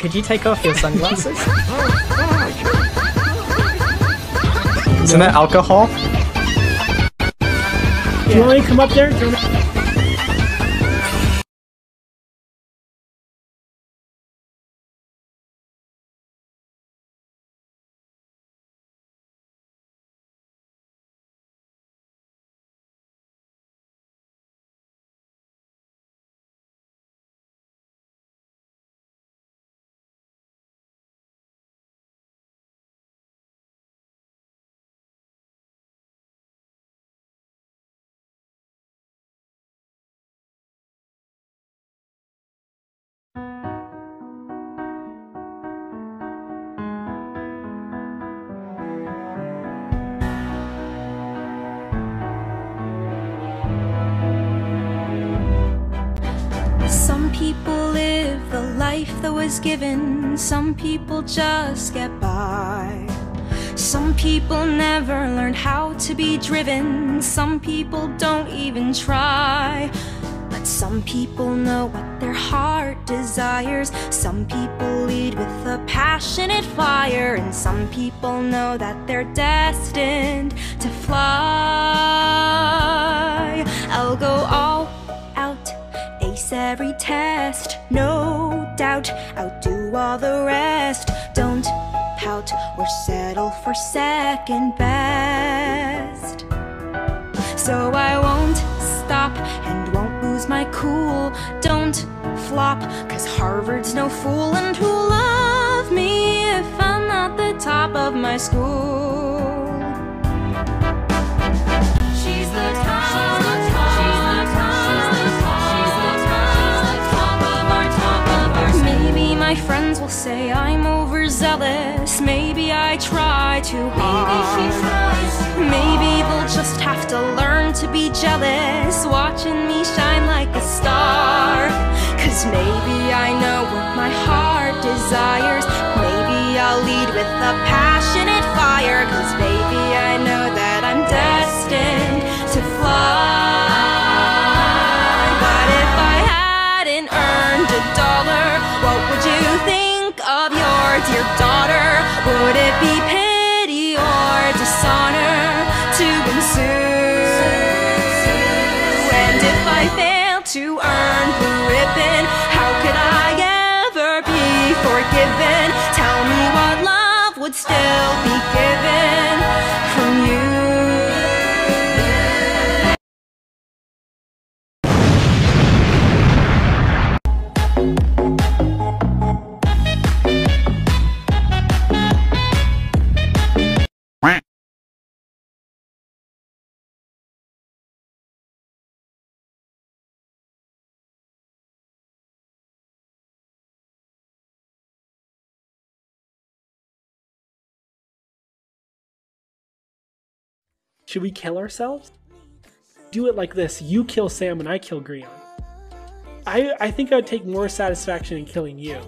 Could you take off your sunglasses? Isn't that alcohol? Do you want me to come up there? Life that was given, some people just get by. Some people never learned how to be driven, some people don't even try. But some people know what their heart desires. Some people lead with a passionate fire, and some people know that they're destined to fly. I'll go all ace every test, no doubt. Outdo all the rest. Don't pout or settle for second best. So I won't stop and won't lose my cool. Don't flop, cause Harvard's no fool. And who'll love me if I'm not the top of my school? Friends will say I'm overzealous. Maybe I try too hard. Maybe she tries. Maybe they'll just have to learn to be jealous, watching me shine like a star. Cause maybe would still be given Should we kill ourselves? Do it like this: you kill Sam and I kill Grian. I I think I'd take more satisfaction in killing you.